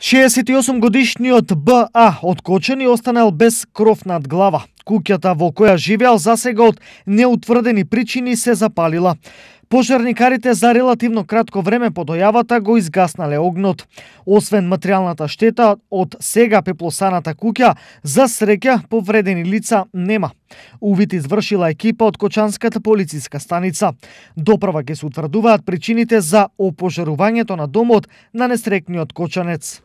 68 годишниот БА од Кочани останал без кров над глава. Куќата во која живеал засега од неутврдени причини се запалила. Пожарникарите за релативно кратко време по дојавата го изгаснале огнот. Освен материјалната штета од сега пеплосаната куќа, за среќа повредени лица нема. Увид извршила екипа од Кочанската полициска станица. Доправа ќе се утврдуваат причините за опожарувањето на домот на несрекниот кочанец.